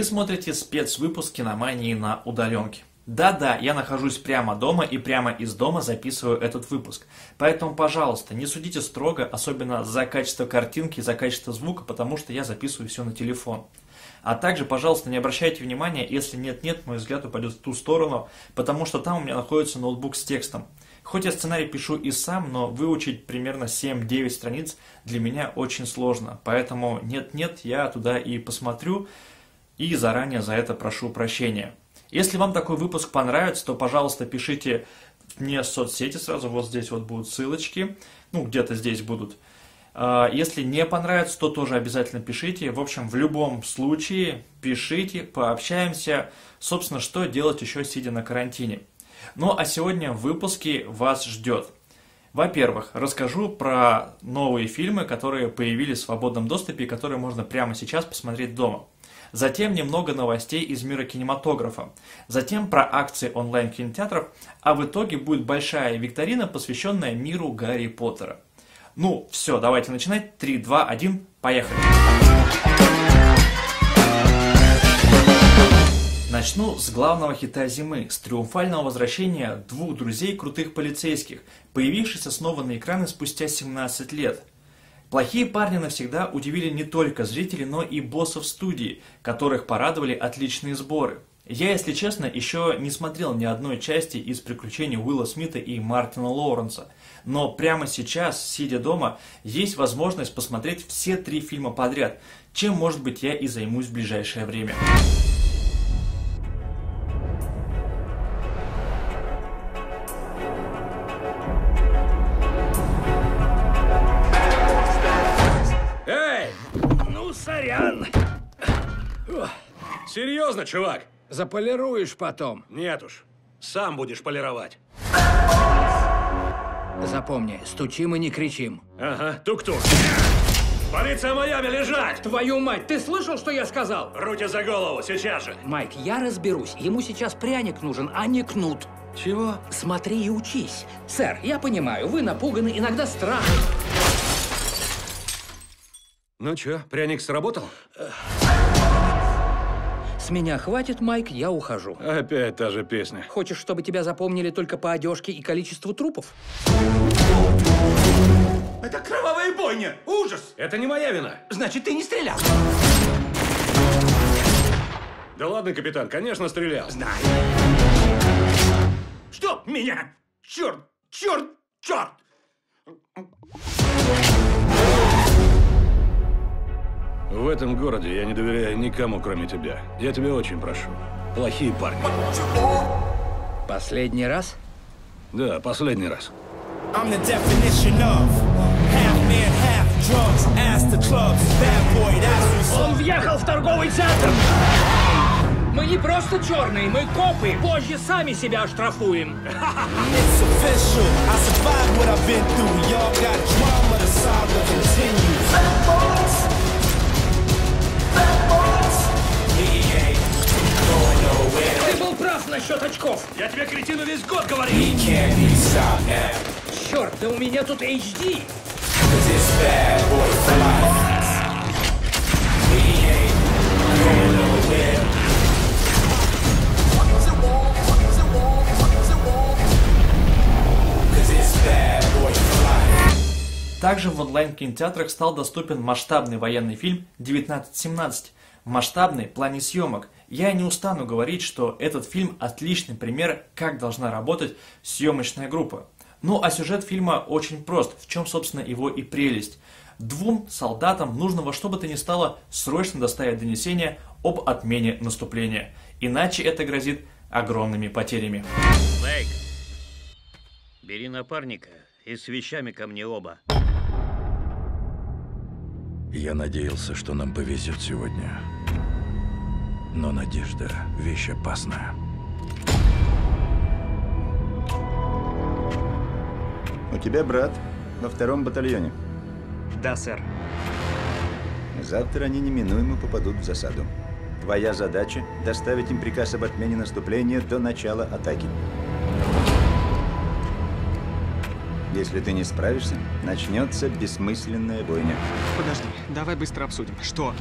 Вы смотрите спецвыпуск киномании на удаленке. Да-да, я нахожусь прямо дома и прямо из дома записываю этот выпуск. Поэтому, пожалуйста, не судите строго, особенно за качество картинки, за качество звука, потому что я записываю все на телефон. А также, пожалуйста, не обращайте внимания, если нет-нет, мой взгляд упадет в ту сторону, потому что там у меня находится ноутбук с текстом. Хоть я сценарий пишу и сам, но выучить примерно 7-9 страниц для меня очень сложно. Поэтому нет-нет, я туда и посмотрю, и заранее за это прошу прощения. Если вам такой выпуск понравится, то, пожалуйста, пишите мне в соцсети сразу, вот здесь вот будут ссылочки, ну, где-то здесь будут. А, если не понравится, то тоже обязательно пишите. В общем, в любом случае пишите, пообщаемся. Собственно, что делать еще сидя на карантине. Ну, а сегодня в выпуске вас ждет. Во-первых, расскажу про новые фильмы, которые появились в свободном доступе и которые можно прямо сейчас посмотреть дома. Затем немного новостей из мира кинематографа. Затем про акции онлайн-кинотеатров, а в итоге будет большая викторина, посвященная миру Гарри Поттера. Ну, все, давайте начинать. 3, 2, 1, поехали! Начну с главного хита зимы, с триумфального возвращения двух друзей крутых полицейских, появившихся снова на экраны спустя 17 лет. Плохие парни навсегда удивили не только зрителей, но и боссов студии, которых порадовали отличные сборы. Я, если честно, еще не смотрел ни одной части из приключений Уилла Смита и Мартина Лоуренса, но прямо сейчас, сидя дома, есть возможность посмотреть все три фильма подряд, чем, может быть, я и займусь в ближайшее время. Серьезно, чувак? Заполируешь потом. Нет уж. Сам будешь полировать. Запомни, стучим и не кричим. Ага, тук-тук. Полиция Майами, лежать! Твою мать, ты слышал, что я сказал? Руки за голову, сейчас же. Майк, я разберусь. Ему сейчас пряник нужен, а не кнут. Чего? Смотри и учись. Сэр, я понимаю, вы напуганы, иногда страшно. Ну чё, пряник сработал? С меня хватит, Майк, я ухожу. Опять та же песня. Хочешь, чтобы тебя запомнили только по одежке и количеству трупов? Это кровавая бойня! Ужас! Это не моя вина. Значит, ты не стрелял? Да ладно, капитан, конечно, стрелял. Знаю. Что меня? Черт! Черт! Черт! В этом городе я не доверяю никому, кроме тебя. Я тебя очень прошу. Плохие парни. Последний раз? Да, последний раз. I'm the definition of half man, half drugs. Ask the clubs, bad boy, that's what's Он въехал в торговый центр! Мы не просто черные, мы копы. Позже сами себя оштрафуем. It's official. I survived what I've been through. Y'all got drama, the saga continues. Прав насчет очков. Я тебе, кретину, весь год now. Черт, да у меня тут HD. Также в онлайн-кинотеатрах стал доступен масштабный военный фильм «1917». Масштабный в плане съемок. Я не устану говорить, что этот фильм отличный пример, как должна работать съемочная группа. Ну а сюжет фильма очень прост, в чем, собственно, его и прелесть. Двум солдатам нужно во что бы то ни стало срочно доставить донесение об отмене наступления. Иначе это грозит огромными потерями. Майк, бери напарника и с вещами ко мне оба. Я надеялся, что нам повезет сегодня. Но надежда – вещь опасная. У тебя брат во втором батальоне. Да, сэр. Завтра они неминуемо попадут в засаду. Твоя задача – доставить им приказ об отмене наступления до начала атаки. Если ты не справишься, начнется бессмысленная бойня. Подожди, давай быстро обсудим. Что?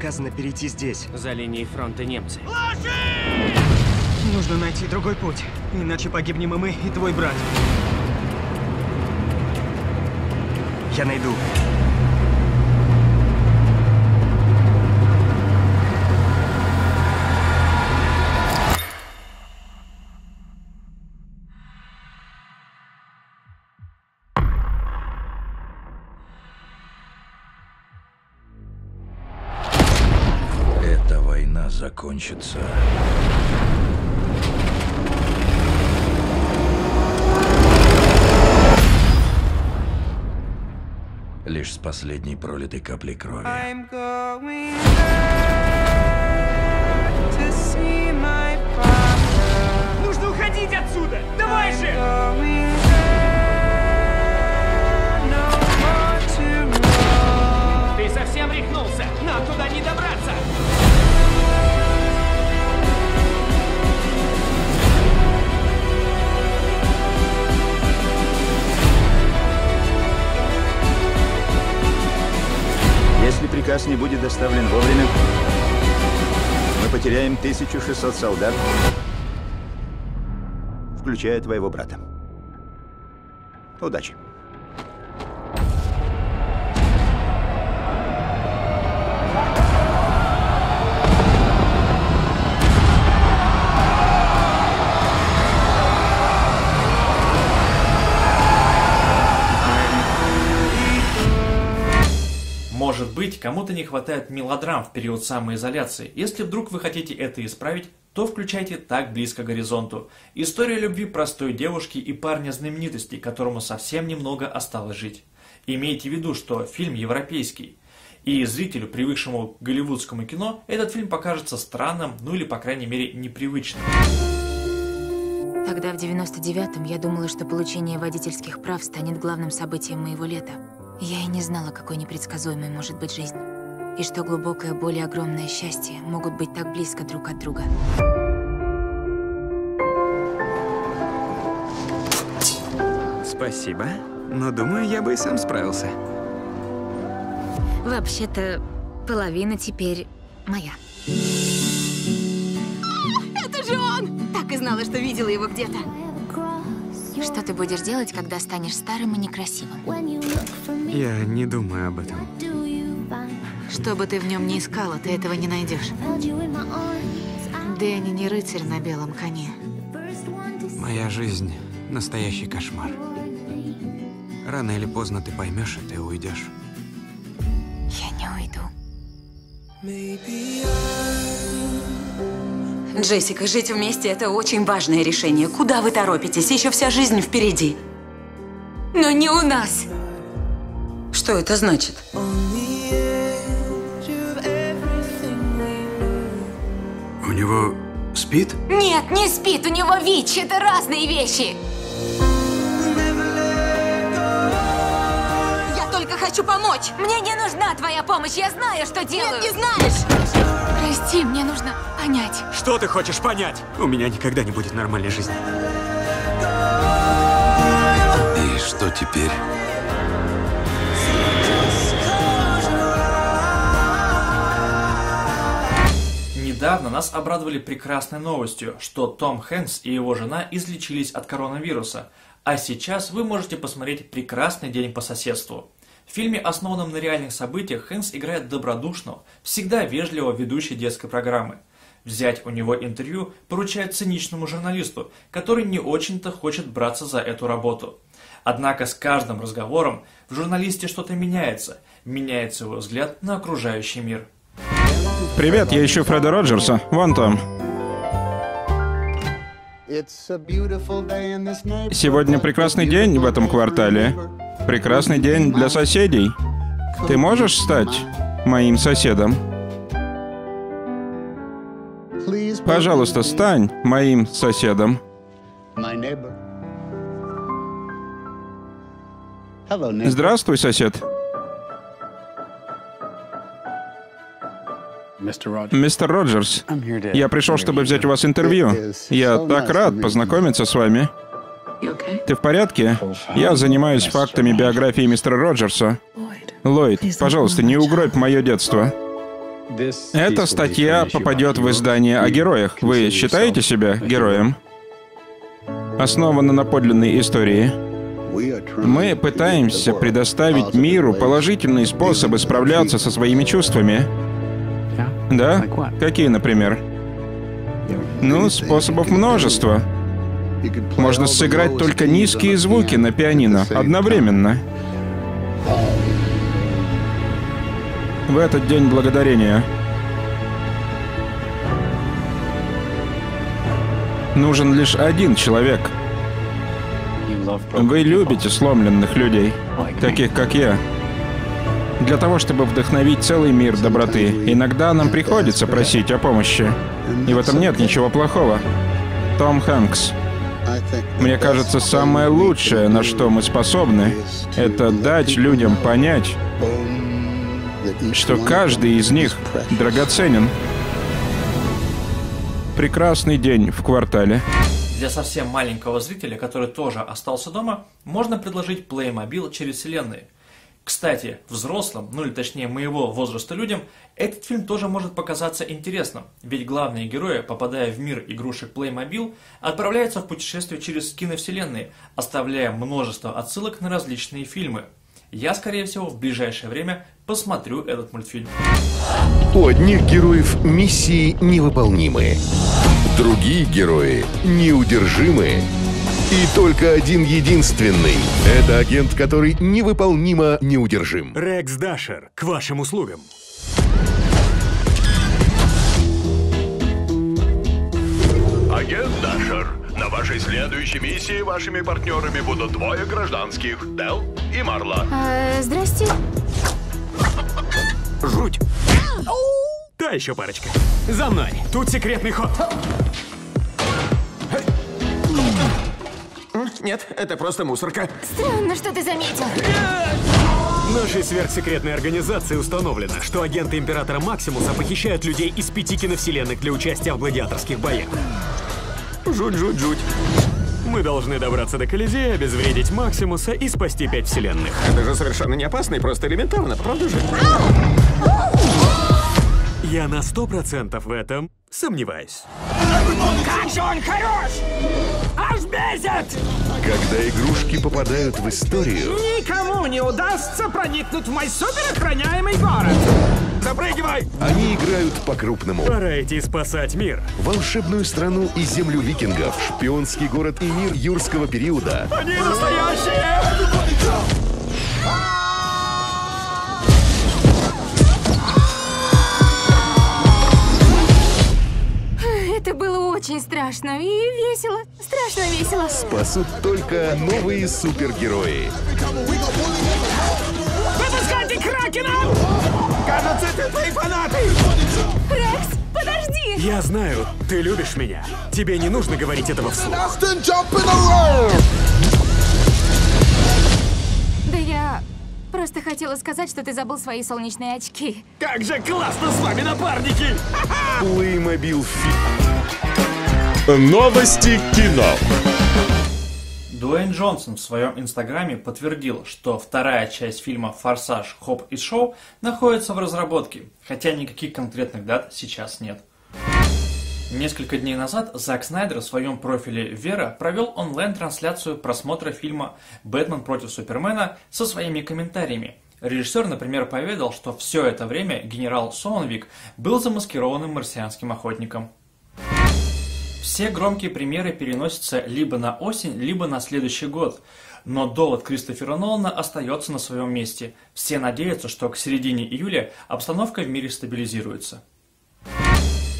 Приказано перейти здесь. За линией фронта немцы. Нужно найти другой путь, иначе погибнем и мы, и твой брат. Я найду. Закончится. Лишь с последней пролитой каплей крови. Приказ не будет доставлен вовремя, мы потеряем 1600 солдат, включая твоего брата. Удачи. Быть, кому-то не хватает мелодрам в период самоизоляции. Если вдруг вы хотите это исправить, то включайте «Так близко к горизонту». История любви простой девушки и парня-знаменитости, которому совсем немного осталось жить. Имейте в виду, что фильм европейский. И зрителю, привыкшему к голливудскому кино, этот фильм покажется странным, ну или, по крайней мере, непривычным. Тогда, в 99-м, я думала, что получение водительских прав станет главным событием моего лета. Я и не знала, какой непредсказуемой может быть жизнь. И что глубокая боль и огромное счастье могут быть так близко друг от друга. Спасибо. Но думаю, я бы и сам справился. Вообще-то, половина теперь моя. Это же он! Так и знала, что видела его где-то. Что ты будешь делать, когда станешь старым и некрасивым? Я не думаю об этом. Что бы ты в нем ни искала, ты этого не найдешь. Дэнни не рыцарь на белом коне. Моя жизнь — настоящий кошмар. Рано или поздно ты поймешь, и ты уйдешь. Я не уйду. Джессика, жить вместе – это очень важное решение. Куда вы торопитесь? Еще вся жизнь впереди. Но не у нас! Что это значит? У него спит? Нет, не спит, у него ВИЧ, это разные вещи! Я только хочу помочь! Мне не нужна твоя помощь, я знаю, что делаю! Нет, не знаешь! Прости, мне нужно понять. Что ты хочешь понять? У меня никогда не будет нормальной жизни. И что теперь? Недавно нас обрадовали прекрасной новостью, что Том Хэнкс и его жена излечились от коронавируса, а сейчас вы можете посмотреть «Прекрасный день по соседству». В фильме, основанном на реальных событиях, Хэнкс играет добродушного, всегда вежливого ведущего детской программы. Взять у него интервью поручают циничному журналисту, который не очень-то хочет браться за эту работу. Однако с каждым разговором в журналисте что-то меняется, меняется его взгляд на окружающий мир. Привет, я ищу Фреда Роджерса. Вон там. Сегодня прекрасный день в этом квартале. Прекрасный день для соседей. Ты можешь стать моим соседом? Пожалуйста, стань моим соседом. Здравствуй, сосед. Мистер Роджерс, я пришел, чтобы взять у вас интервью. Я так рад познакомиться с вами. Ты в порядке? Я занимаюсь фактами биографии мистера Роджерса. Ллойд, пожалуйста, не угробь мое детство. Эта статья попадет в издание о героях. Вы считаете себя героем? Основана на подлинной истории. Мы пытаемся предоставить миру положительные способы справляться со своими чувствами. Да? Какие, например? Ну, способов множество. Можно сыграть только низкие звуки на пианино одновременно. В этот день благодарения нужен лишь один человек. Вы любите сломленных людей, таких как я. Для того, чтобы вдохновить целый мир доброты, иногда нам приходится просить о помощи. И в этом нет ничего плохого. Том Хэнкс. Мне кажется, самое лучшее, на что мы способны, это дать людям понять, что каждый из них драгоценен. Прекрасный день в квартале. Для совсем маленького зрителя, который тоже остался дома, можно предложить Playmobil через вселенные – кстати, взрослым, ну или точнее моего возраста людям, этот фильм тоже может показаться интересным, ведь главные герои, попадая в мир игрушек Playmobil, отправляются в путешествие через киновселенные, оставляя множество отсылок на различные фильмы. Я, скорее всего, в ближайшее время посмотрю этот мультфильм. У одних героев миссии невыполнимые, другие герои неудержимые. И только один единственный. Это агент, который невыполнимо неудержим. Рекс Дашер, к вашим услугам. Агент Дашер, на вашей следующей миссии вашими партнерами будут двое гражданских, Дел и Марла. А, здрасте. Жуть. Та еще парочка. За мной. Тут секретный ход. Нет, это просто мусорка. Странно, что ты заметил. Нашей сверхсекретной организации установлено, что агенты Императора Максимуса похищают людей из пяти киновселенных для участия в гладиаторских боях. Жуть-жуть-жуть. Мы должны добраться до Колизея, обезвредить Максимуса и спасти пять вселенных. Это же совершенно не опасно и просто элементарно, правда же? Я на сто процентов в этом сомневаюсь. Как же он хорош! Аж бесит! Когда игрушки попадают в историю, Никому не удастся проникнуть в мой суперохраняемый город! Запрыгивай! они играют по-крупному. Пора идти спасать мир. Волшебную страну и землю викингов, шпионский город и мир юрского периода. Они настоящие! Очень страшно и весело. Страшно весело. Спасут только новые супергерои. Выпускайте Кракена! Кажется, это твои фанаты! Рекс, подожди! Я знаю, ты любишь меня. Тебе не нужно говорить этого вслух. Да я просто хотела сказать, что ты забыл свои солнечные очки. Как же классно с вами, напарники! Playmobil Новости кино. Дуэйн Джонсон в своем инстаграме подтвердил, что вторая часть фильма «Форсаж. Хоп и Шоу» находится в разработке, хотя никаких конкретных дат сейчас нет. Несколько дней назад Зак Снайдер в своем профиле Вера провел онлайн-трансляцию просмотра фильма «Бэтмен против Супермена» со своими комментариями. Режиссер, например, поведал, что все это время генерал Сонвик был замаскированным марсианским охотником. Все громкие примеры переносятся либо на осень, либо на следующий год. Но довод Кристофера Нолана остается на своем месте. Все надеются, что к середине июля обстановка в мире стабилизируется.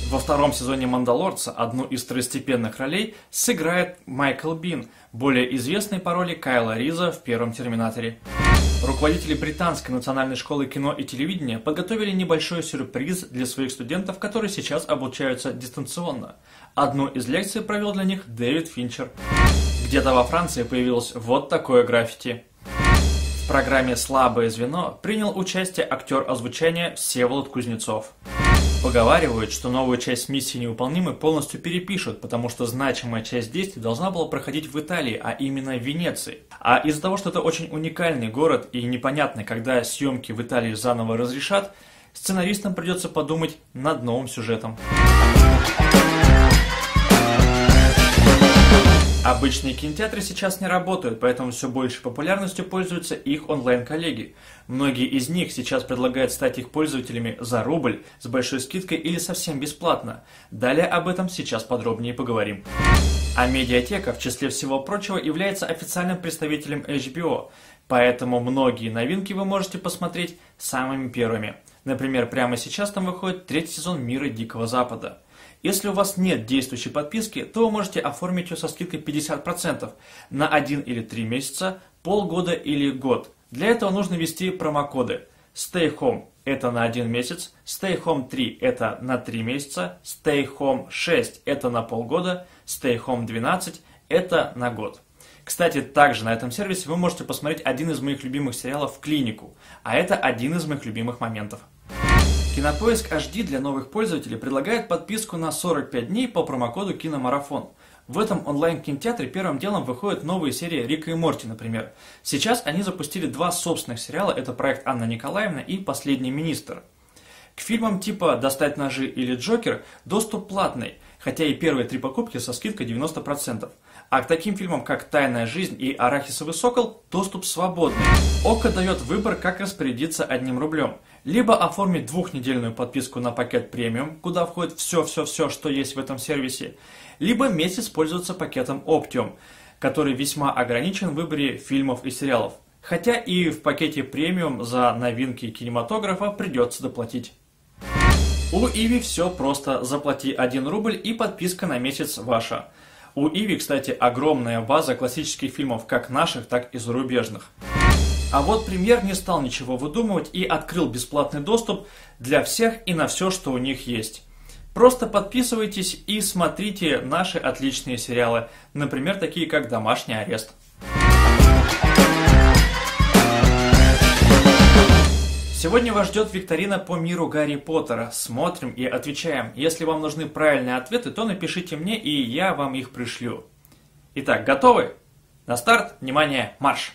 Во втором сезоне «Мандалорца» одну из второстепенных ролей сыграет Майкл Бин, более известный по роли Кайла Риза в первом «Терминаторе». Руководители Британской национальной школы кино и телевидения подготовили небольшой сюрприз для своих студентов, которые сейчас обучаются дистанционно. Одну из лекций провел для них Дэвид Финчер. Где-то во Франции появилось вот такое граффити. В программе «Слабое звено» принял участие актер озвучания Всеволод Кузнецов. Поговаривают, что новую часть миссии невыполнимы полностью перепишут, потому что значимая часть действий должна была проходить в Италии, а именно в Венеции. А из-за того, что это очень уникальный город и непонятно, когда съемки в Италии заново разрешат, Сценаристам придется подумать над новым сюжетом. Обычные кинотеатры сейчас не работают, поэтому все большей популярностью пользуются их онлайн-коллеги. Многие из них сейчас предлагают стать их пользователями за рубль, с большой скидкой или совсем бесплатно. Далее об этом сейчас подробнее поговорим. А медиатека, в числе всего прочего, является официальным представителем HBO, поэтому многие новинки вы можете посмотреть самыми первыми. Например, прямо сейчас там выходит третий сезон «Мира Дикого Запада». Если у вас нет действующей подписки, то вы можете оформить ее со скидкой 50% на 1 или 3 месяца, полгода или год. Для этого нужно ввести промокоды. Stay Home – это на 1 месяц, Stay Home 3 – это на 3 месяца, Stay Home 6 – это на полгода, Stay Home 12 – это на год. Кстати, также на этом сервисе вы можете посмотреть один из моих любимых сериалов «Клинику», а это один из моих любимых моментов. Кинопоиск HD для новых пользователей предлагает подписку на 45 дней по промокоду Киномарафон. В этом онлайн-кинотеатре первым делом выходят новые серии Рика и Морти, например. Сейчас они запустили два собственных сериала, это проект Анна Николаевна и Последний министр. К фильмам типа «Достать ножи» или «Джокер» доступ платный, хотя и первые три покупки со скидкой 90%. А к таким фильмам, как «Тайная жизнь» и «Арахисовый сокол» доступ свободный. ОКО дает выбор, как распорядиться одним рублем – либо оформить двухнедельную подписку на пакет премиум, куда входит все-все-все, что есть в этом сервисе, либо месяц пользоваться пакетом Optium, который весьма ограничен в выборе фильмов и сериалов. Хотя и в пакете премиум за новинки кинематографа придется доплатить. У Иви все просто. Заплати 1 рубль и подписка на месяц ваша. У Иви, кстати, огромная база классических фильмов, как наших, так и зарубежных. А вот премьер не стал ничего выдумывать и открыл бесплатный доступ для всех и на все, что у них есть. Просто подписывайтесь и смотрите наши отличные сериалы, например, такие как «Домашний арест». Сегодня вас ждет викторина по миру Гарри Поттера. Смотрим и отвечаем. Если вам нужны правильные ответы, то напишите мне, и я вам их пришлю. Итак, готовы? На старт, внимание, марш!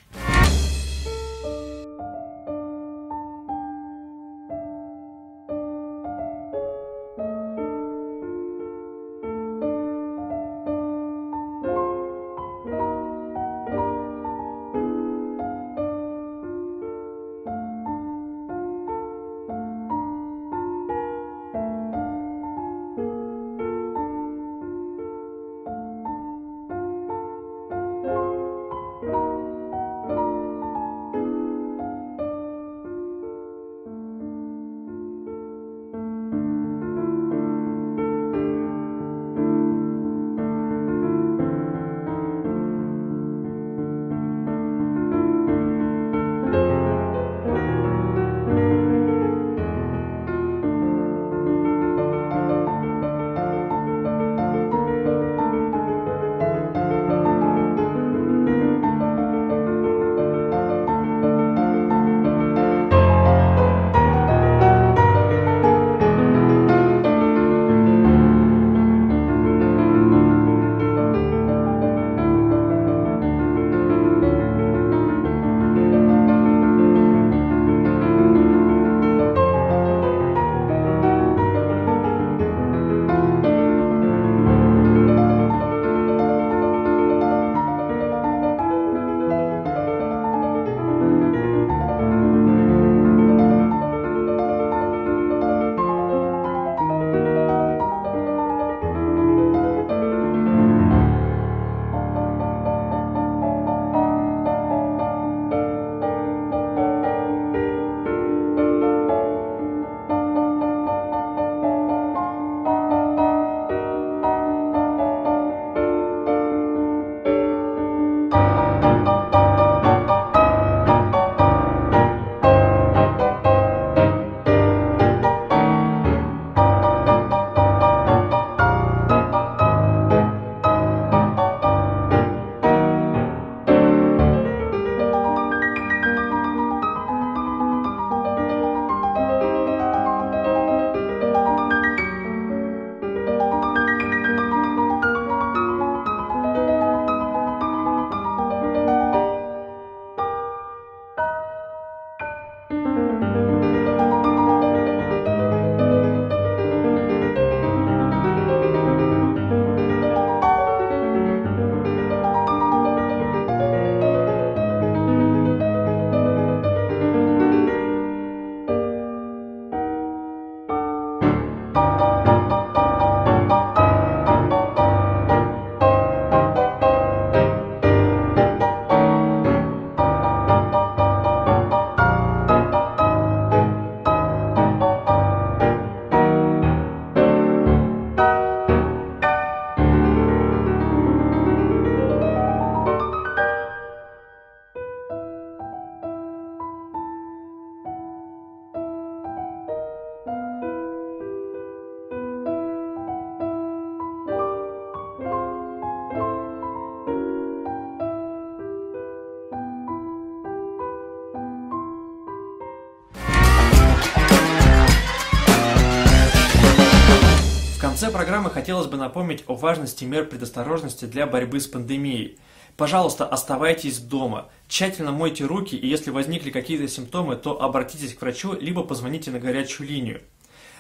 Конце программы хотелось бы напомнить о важности мер предосторожности для борьбы с пандемией. Пожалуйста, оставайтесь дома, тщательно мойте руки, и если возникли какие-то симптомы, то обратитесь к врачу, либо позвоните на горячую линию.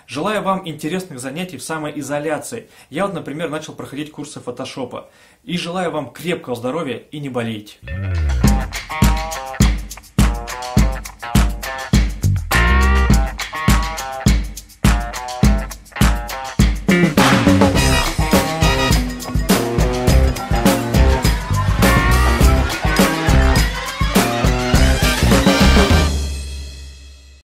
Желаю вам интересных занятий в самоизоляции. Я вот, например, начал проходить курсы фотошопа. И желаю вам крепкого здоровья и не болейте.